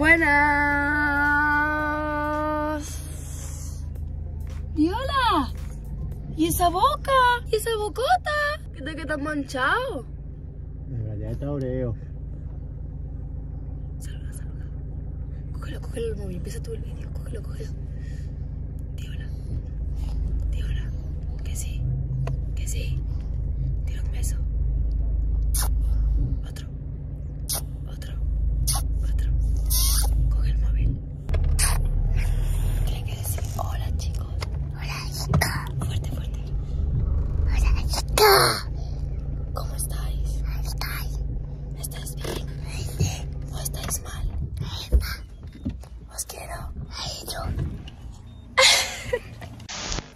Buenas. Viola. ¿Y esa boca? ¿Y esa bocota? ¿De qué te has manchado? En realidad está Oreo. Saluda, saluda. Cógelo, cógelo el móvil. Empieza tú el vídeo. Cógelo, cógelo. Di hola. Di hola. Que sí. Que sí. Dile un beso. Otro. Otro. Otro. Coge el móvil. Tiene que decir hola, chicos. Hola, chica. Fuerte, fuerte. Hola, chica. ¿Cómo estáis? ¿Estáis? ¿Estáis bien? ¿O estáis mal? Quiero.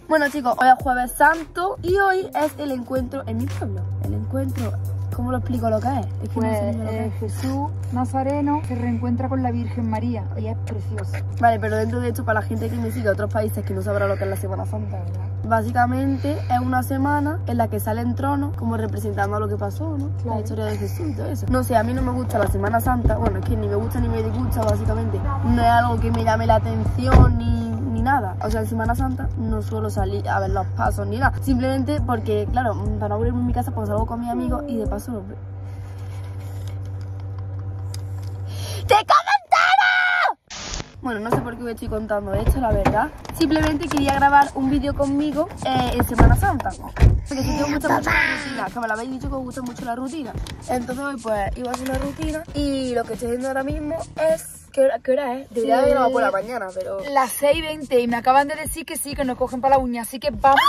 Bueno chicos, hoy es jueves santo y hoy es el encuentro en mi pueblo. El encuentro, ¿cómo lo explico lo que es? Es que no sé Pues ni lo que eh, es. Jesús Nazareno se reencuentra con la Virgen María y es precioso. Vale, pero dentro de esto, para la gente que me sigue de otros países que no sabrá lo que es la Semana Santa, ¿verdad? Básicamente es una semana en la que sale en trono como representando lo que pasó, ¿no? La Claro. historia de Jesús y todo eso. No sé, a mí no me gusta la Semana Santa, bueno, es que ni me gusta ni me disgusta, básicamente. No es algo que me llame la atención ni nada. O sea, en Semana Santa no suelo salir a ver los pasos ni nada. Simplemente porque, claro, para no aburrirme en mi casa, pues salgo con mis amigos y de paso... ¡Te! Bueno, no sé por qué os estoy contando esto, la verdad. Simplemente quería grabar un vídeo conmigo eh, en Semana Santa. Porque os gusta mucho la rutina, que me lo habéis dicho que os gusta mucho la rutina. Entonces hoy pues iba a hacer la rutina y lo que estoy haciendo ahora mismo es... ¿Qué hora, qué hora es? Debería haber grabado por la mañana, pero... Las 6 y 20 y me acaban de decir que sí, que nos cogen para la uña, así que vamos.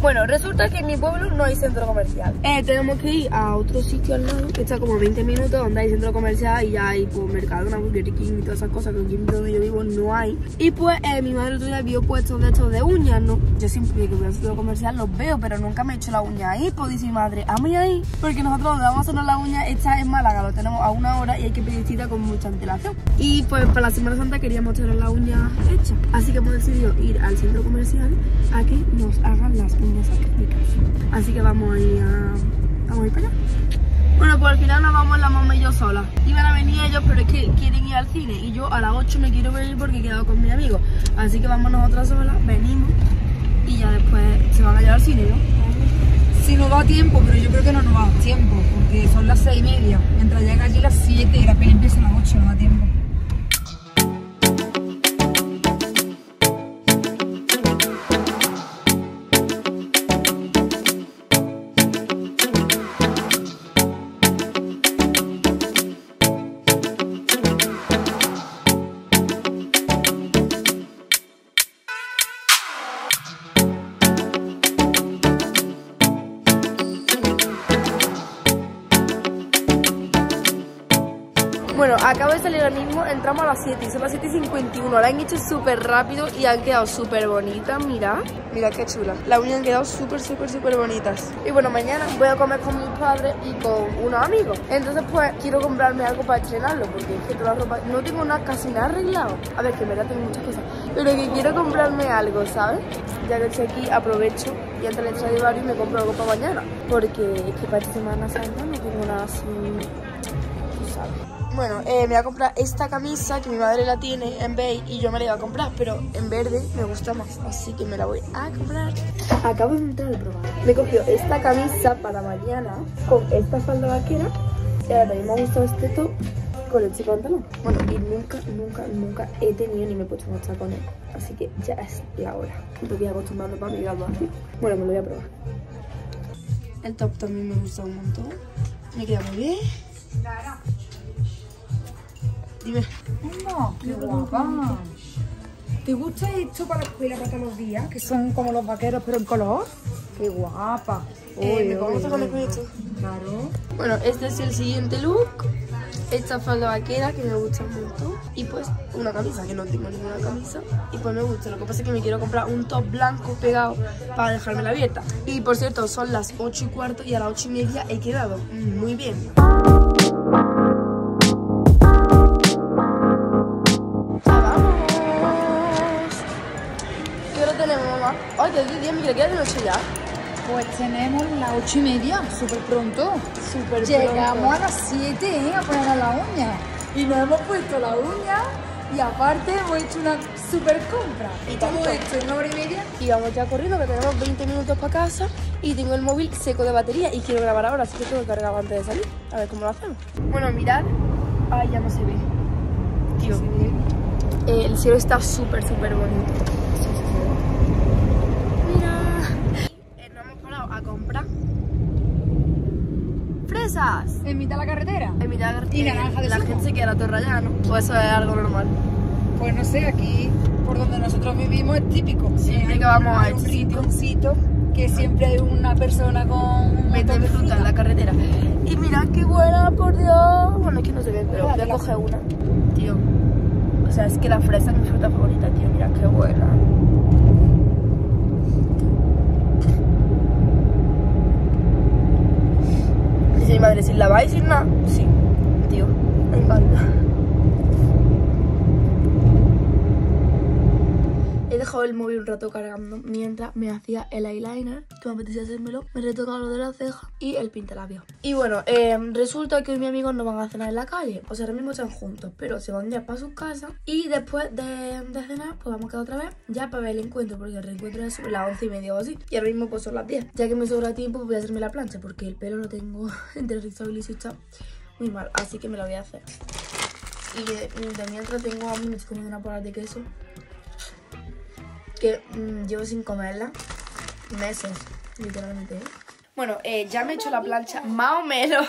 Bueno, resulta que en mi pueblo no hay centro comercial. Eh, tenemos que ir a otro sitio al lado, que está como 20 minutos, donde hay centro comercial y ya hay pues, Mercadona, Burger King y todas esas cosas que aquí donde yo vivo no hay. Y pues eh, mi madre día vio puestos de estos de uñas, ¿no? Yo siempre que voy al centro comercial los veo, pero nunca me he hecho la uña ahí. Pues dice mi madre, a mí ahí, porque nosotros donde vamos a hacernos la uña está en Málaga, lo tenemos a una hora y hay que pedir cita con mucha antelación. Y pues para la Semana Santa queríamos tener la uña hecha. Así que hemos decidido ir al centro comercial a que nos hagan las uñas Así que vamos a ir a... Vamos a para allá. Bueno, pues al final nos vamos la mamá y yo sola. Iban a venir ellos, pero es que quieren ir al cine. Y yo a las 8 me quiero venir porque he quedado con mi amigo. Así que vamos nosotras solas, venimos y ya después se van a llevar al cine, ¿no? Si nos da tiempo, pero yo creo que no nos va a dar tiempo, porque son las 6 y media. Mientras llega allí las 7 y la peli empieza a las 8, no da tiempo. Bueno, acabo de salir ahora mismo, entramos a las 7 y son las 7 y 51. La han hecho súper rápido y han quedado súper bonitas, mirad. Mirad qué chula. Las uñas han quedado súper, súper, súper bonitas. Y bueno, mañana voy a comer con mis padres y con unos amigos. Entonces pues quiero comprarme algo para estrenarlo porque es que toda la ropa... No tengo nada, casi nada arreglado. A ver, que en verdad tengo muchas cosas. Pero que quiero comprarme algo, ¿sabes? Ya que estoy aquí, aprovecho y antes de entrar y me compro algo para mañana. Porque es que para esta Semana Santa no tengo nada así... Bueno, eh, me voy a comprar esta camisa que mi madre la tiene en beige y yo me la iba a comprar, pero en verde me gusta más, así que me la voy a comprar. Acabo de entrar al probar. Me cogió esta camisa para mañana con esta falda vaquera y ahora también me ha gustado este top con este pantalón. Bueno, y nunca, nunca, nunca he tenido ni me he puesto unos tacones, así que ya es la hora. Me voy acostumbrando para mi graduación. Bueno, me lo voy a probar. El top también me gusta un montón. Me queda muy bien. Dime. ¡Anda, qué guapa! ¿Te gusta esto para la escuela para todos los días? Que son como los vaqueros, pero en color. ¡Qué guapa! Eh, Uy, ¿Me tacones uy. con esto? Claro. Bueno, este es el siguiente look. Esta falda vaquera que me gusta montón. Y pues una camisa, que no tengo ninguna camisa. Y pues me gusta. Lo que pasa es que me quiero comprar un top blanco pegado para dejármela abierta. Y por cierto, son las 8 y cuarto y a las 8 y media he quedado. Muy bien. Ay, que me queda de noche ya. Pues tenemos las ocho y media, súper pronto. Súper Llegamos pronto. a las 7 ¿eh? a ponernos la uña. Y nos hemos puesto la uña y aparte hemos hecho una super compra. Y todo esto en una hora y media. Y vamos ya corriendo, que tenemos 20 minutos para casa y tengo el móvil seco de batería y quiero grabar ahora, así que tengo que cargar antes de salir. A ver cómo lo hacemos. Bueno, mirad. Ay, ya no se ve. Tío, eh, el cielo está súper, súper bonito. Mira. Eh, no hemos fresas. En mitad de la carretera. En mitad de la Y naranja de La gente se queda todo rayada, ¿no? O eso es algo normal. Pues no sé, aquí por donde nosotros vivimos es típico. Siempre que vamos a un sitio. rinconcito que siempre hay una persona con un montón de fruta en la carretera. Y mira qué buena, por Dios. Bueno, es que no se ve, pero voy a coger una. Tío. O sea, es que la fresa es mi fruta favorita, tío. Mira qué buena. Dice mi madre, ¿sin lavar y sin nada? Sí, tío. Me encanta. He dejado el móvil un rato cargando mientras me hacía el eyeliner, que me apetecía hacérmelo, me he retocado lo de la ceja y el pintalabios. Y bueno, eh, resulta que hoy mis amigos no van a cenar en la calle, o sea, ahora mismo están juntos, pero se van ya para sus casas y después de, cenar, pues vamos a quedar otra vez ya para ver el encuentro, porque el reencuentro es sobre las 11 y media o así, y ahora mismo pues son las 10. Ya que me sobra tiempo, pues voy a hacerme la plancha, porque el pelo lo tengo entre rizado y liso está muy mal, así que me lo voy a hacer. Y de, de mientras tengo a mí, me estoy comiendo una porra de queso que mm, llevo sin comerla meses, literalmente. Bueno, eh, ya me he hecho la plancha, más o menos.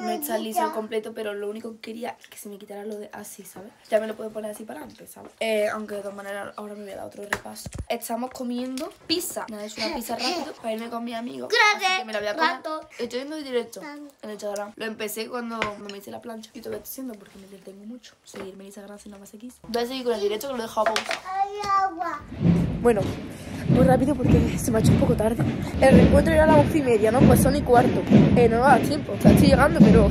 No está liso al completo, pero lo único que quería es que se me quitara lo de así, ¿sabes? Ya me lo puedo poner así para adelante, ¿sabes? Eh, aunque de todas maneras ahora me voy a dar otro repaso. Estamos comiendo pizza. Me he hecho una pizza rápido para irme con mi amigo. Así que me la voy a comer. Estoy viendo directo en el Instagram. Lo empecé cuando me hice la plancha. Y todavía estoy haciendo porque me entretengo mucho. Seguirme en Instagram si no más X. Voy a seguir con el directo que lo he dejado a pausa. Bueno, muy rápido porque se me ha hecho un poco tarde. El reencuentro era a las once y media, ¿no? Pues son y cuarto. Eh, no me da tiempo. O sea, estoy llegando, pero...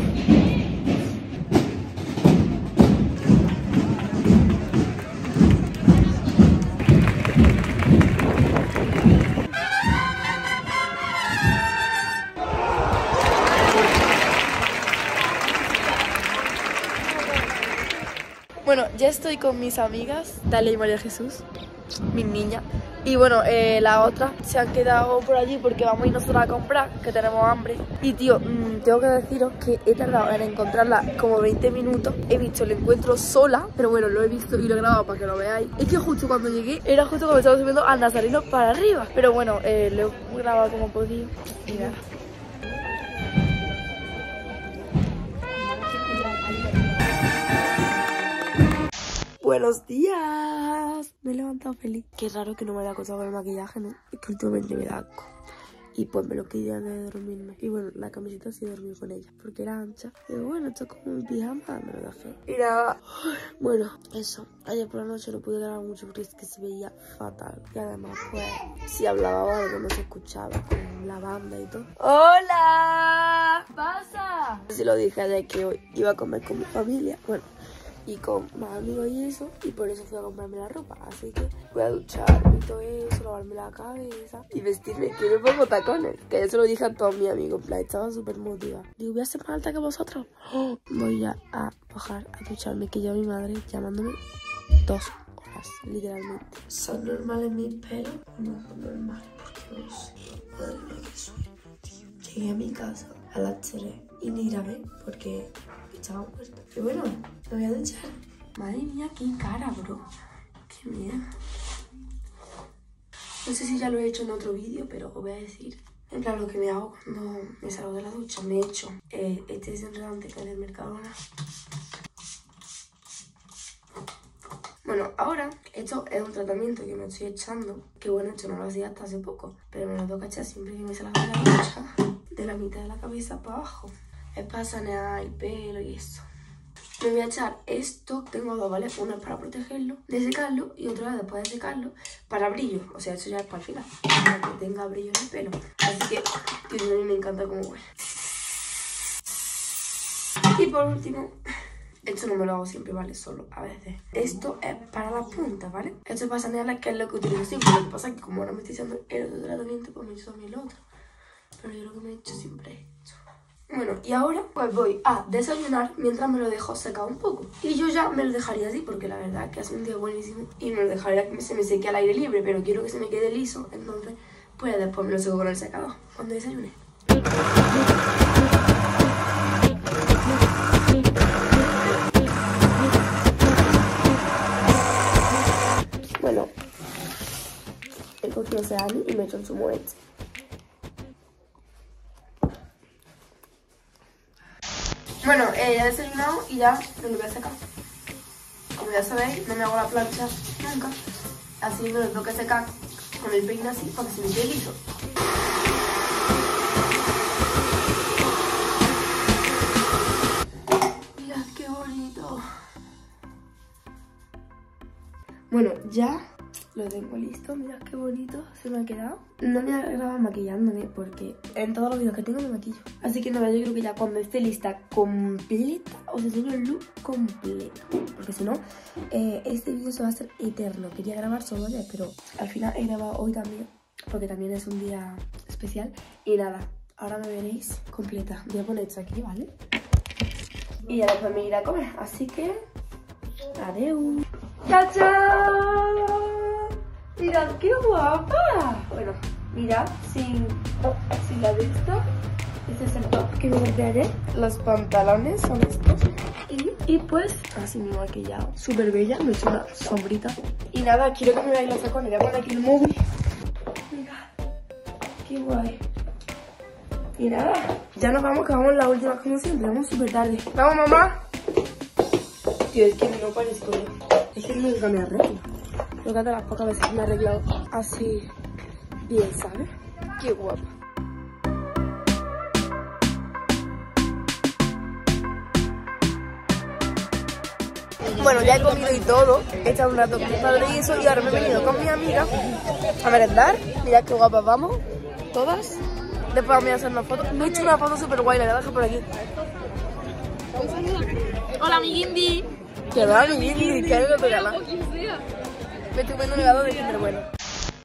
Bueno, ya estoy con mis amigas, Dalia y María Jesús, mis niñas. Y bueno, eh, las otras se han quedado por allí porque vamos a ir nosotros a comprar, que tenemos hambre. Y tío, mm, tengo que deciros que he tardado en encontrarla como 20 minutos. He visto el encuentro sola, pero bueno, lo he visto y lo he grabado para que lo veáis. Es que justo cuando llegué, era justo cuando estaba subiendo al Nazareno para arriba. Pero bueno, eh, lo he grabado como he podido. Y nada. Buenos días. Me he levantado feliz. Qué raro que no me haya acostado con el maquillaje, ¿no? Es que últimamente me da asco. Y pues me lo quité antes de dormirme. Y bueno, la camiseta sí dormí con ella, porque era ancha. Y bueno, esto es como mi pijama, me lo dejé. Y nada, bueno, eso. Ayer por la noche no pude grabar mucho porque es que se veía fatal. Y además, pues, si hablaba algo no se escuchaba con la banda y todo. ¡Hola! ¿Qué pasa? Si lo dije ayer que hoy iba a comer con mi familia. Bueno, y con más amigos y eso, y por eso fui a comprarme la ropa. Así que voy a ducharme y todo eso, lavarme la cabeza y vestirme. Que me pongo tacones, que se lo dije a todos mis amigos, plan, estaba súper motivada. Digo, voy a ser más alta que vosotros. ¡Oh! Voy ya a bajar a ducharme, que lleva mi madre llamándome dos horas, literalmente. ¿Son normales mis pelos? No son normales, porque no. Madre mía, qué suerte, tío. Llegué a mi casa a las 3 y ni grabé porque muerta. Y bueno, me voy a duchar. Madre mía, qué cara, bro. Qué miedo. No sé si ya lo he hecho en otro vídeo, pero os voy a decir. En plan, lo que me hago cuando me salgo de la ducha. Me echo eh, este desenredante que es del Mercadona. Bueno, ahora esto es un tratamiento que me estoy echando. Que bueno, esto no lo hacía hasta hace poco. Pero me lo tengo que echar siempre que me salga de la ducha. De la mitad de la cabeza para abajo. Es para sanear el pelo y eso. Me voy a echar esto, tengo dos, ¿vale? Uno es para protegerlo, de secarlo y otro es después de secarlo para brillo. O sea, eso ya es para el final, para que tenga brillo en el pelo. Así que, tío, a mí me encanta cómo huele. Y por último, esto no me lo hago siempre, ¿vale? Solo a veces. Esto es para las puntas, ¿vale? Esto es para sanearlas, que es lo que utilizo siempre. Lo que pasa es que como ahora me estoy haciendo el otro tratamiento, pues me he hecho también el otro. Pero yo lo que me he hecho siempre es. Bueno, y ahora pues voy a desayunar mientras me lo dejo secar un poco. Y yo ya me lo dejaría así porque la verdad que hace un día buenísimo y me lo dejaría que se me seque al aire libre, pero quiero que se me quede liso, entonces pues después me lo seco con el secador cuando desayune. Bueno, he cogido ese y me he un zumo este. Bueno, eh, ya he desayunado y ya me lo voy a secar. Como ya sabéis, no me hago la plancha nunca. Así me lo tengo que secar con el peine así para que se me quede liso. Mira qué bonito. Bueno, ya lo tengo listo, mira qué bonito se me ha quedado. No me he grabado maquillándome porque en todos los vídeos que tengo me maquillo. Así que nada, yo creo que ya cuando esté lista completa os enseño el look completo. Porque si no, eh, este vídeo se va a hacer eterno. Quería grabar solo ayer, pero al final he grabado hoy también. Porque también es un día especial. Y nada, ahora me veréis completa. Voy a poner esto aquí, ¿vale? Y ya después me iré a comer. Así que, adiós. ¡Chachán! Mirad qué guapa. Bueno, mirad, sin, sin la vista. Este es el top que me compré ayer. Los pantalones son estos. Y, y pues, así mi maquillado. Súper bella, me he hecho una sombrita. Y nada, quiero que me veáis los tacones. Voy a poner aquí el móvil. Mirad, qué guay. Y nada, ya nos vamos, que vamos la última como siempre. Vamos súper tarde. ¡Vamos, mamá! Tío, es que no parezco yo. Es que nunca me arreglo. Creo que de las pocas veces que me he arreglado así bien, ¿sabes? Qué guapa. Bueno, ya he comido y todo. He echado un rato con mi padre y eso. Y ahora me he venido con mi amiga a merendar. Mirad qué guapas vamos. Todas. Después vamos a hacer una foto. Me he hecho una foto súper guay. La voy a dejar por aquí. Hola, mi Guindi. Que va, mi Gili, que algo te regala. Me estoy comiendo un helado de Kinder Bueno.